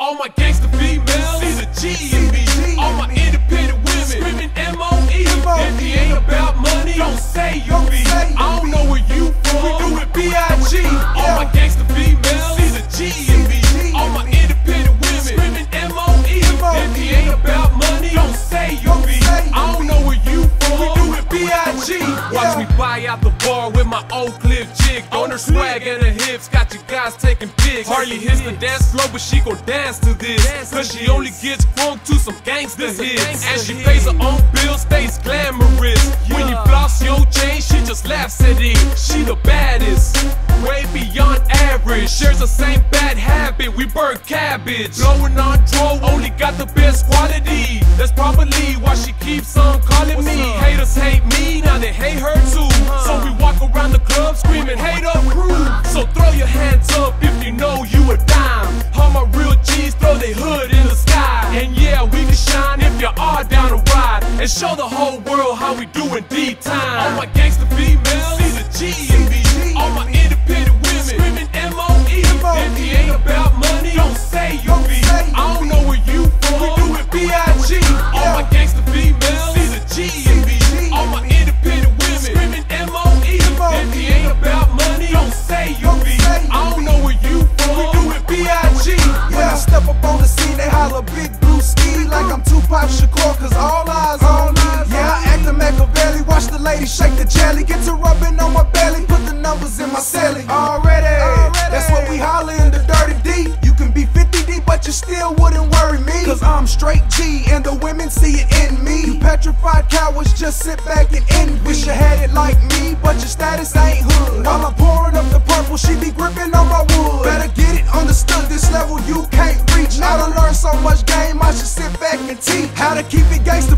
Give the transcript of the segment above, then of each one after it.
All my gangster females, see the G in me. All my independent women, screaming M.O.E. If he ain't about money, Watch me buy out the bar with my Oak Cliff jig. On her swag and her hips, got you guys taking pics. Hardly hits the dance floor, but she gon' dance to this. Cause she only gets crunk to some gangster hits. And she pays her own bills, stays glamorous. When you floss your chain, she just laughs at it. She the baddest, way beyond average. Shares the same bad habit, we cabbage. Blowing on dro, only got the best quality. That's probably why she keeps on calling me. Haters hate me, now they hate her too. Uh-huh. So we walk around the club screaming, hate up crew. So throw your hands up if you know you a dime. All my real G's throw their hood in the sky. And yeah, we can shine if you are down to ride. And show the whole world how we do in D time. All my gangster jelly, get to rubbing on my belly, put the numbers in my celly. Already, that's what we holler in the dirty D. You can be 50 deep, but you still wouldn't worry me. Cause I'm straight G, and the women see it in me. You petrified cowards, just sit back and envy. Wish you had it like me, but your status ain't hood. While I'm pouring up the purple, she be gripping on my wood. Better get it understood, this level you can't reach. Now to learn so much game, I should sit back and teach. How to keep it gangsta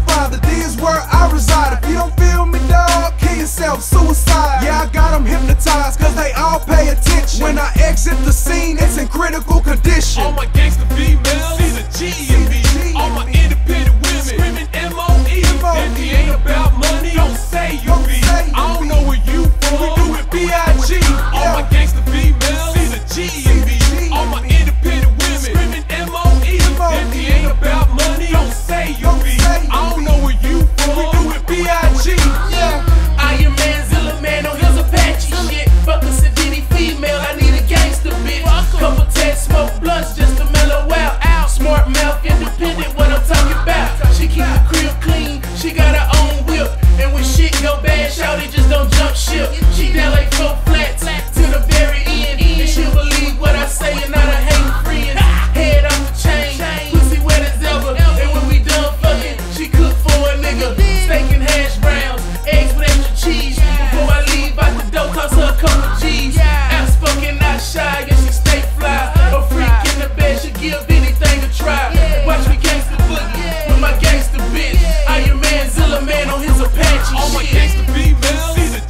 tribe. Watch me gangsta boogie with my gangsta bitch. I am Manzilla man on his Apache. On my gangsta females.